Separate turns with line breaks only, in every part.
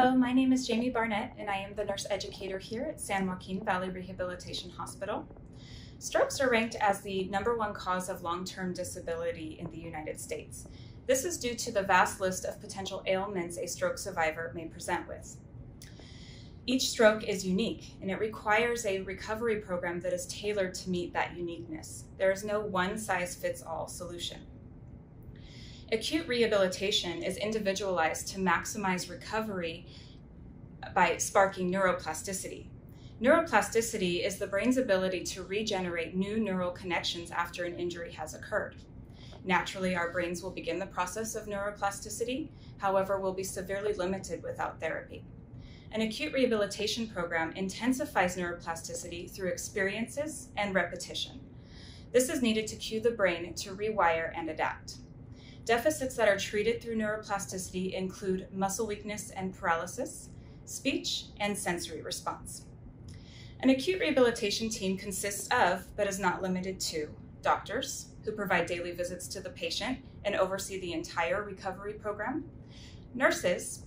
Hello, my name is Jamie Barnett and I am the nurse educator here at San Joaquin Valley Rehabilitation Hospital. Strokes are ranked as the number one cause of long-term disability in the United States. This is due to the vast list of potential ailments a stroke survivor may present with. Each stroke is unique and it requires a recovery program that is tailored to meet that uniqueness. There is no one size fits all solution. Acute rehabilitation is individualized to maximize recovery by sparking neuroplasticity. Neuroplasticity is the brain's ability to regenerate new neural connections after an injury has occurred. Naturally, our brains will begin the process of neuroplasticity, however, will be severely limited without therapy. An acute rehabilitation program intensifies neuroplasticity through experiences and repetition. This is needed to cue the brain to rewire and adapt. Deficits that are treated through neuroplasticity include muscle weakness and paralysis, speech, and sensory response. An acute rehabilitation team consists of, but is not limited to, doctors who provide daily visits to the patient and oversee the entire recovery program, nurses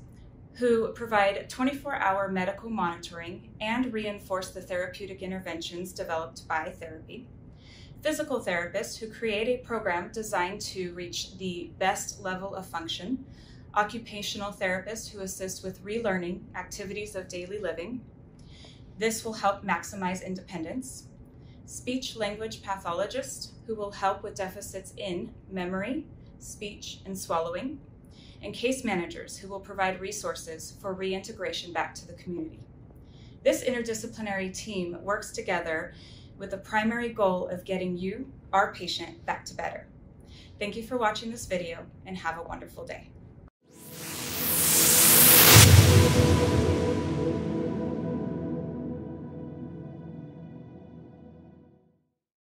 who provide 24 hour medical monitoring and reinforce the therapeutic interventions developed by therapy physical therapists who create a program designed to reach the best level of function, occupational therapists who assist with relearning activities of daily living. This will help maximize independence. Speech language pathologists who will help with deficits in memory, speech, and swallowing. And case managers who will provide resources for reintegration back to the community. This interdisciplinary team works together with the primary goal of getting you, our patient, back to better. Thank you for watching this video and have a wonderful day.